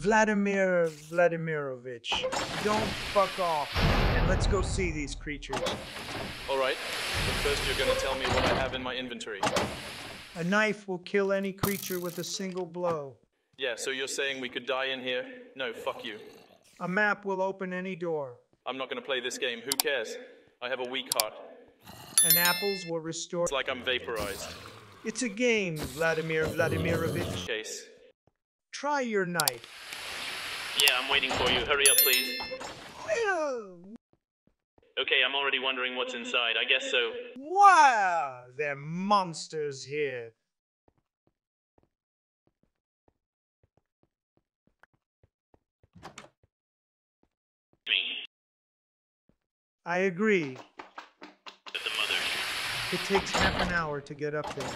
Vladimir Vladimirovich, don't fuck off and let's go see these creatures. All right, but first you're going to tell me what I have in my inventory. A knife will kill any creature with a single blow. Yeah, so you're saying we could die in here? No, fuck you. A map will open any door. I'm not going to play this game. Who cares? I have a weak heart. And apples will restore. It's like I'm vaporized. It's a game, Vladimir Vladimirovich. Case. Try your knife. Yeah, I'm waiting for you. Hurry up, please. Okay, I'm already wondering what's inside. I guess so. Wow, they're monsters here. I agree. The mother. It takes half an hour to get up there.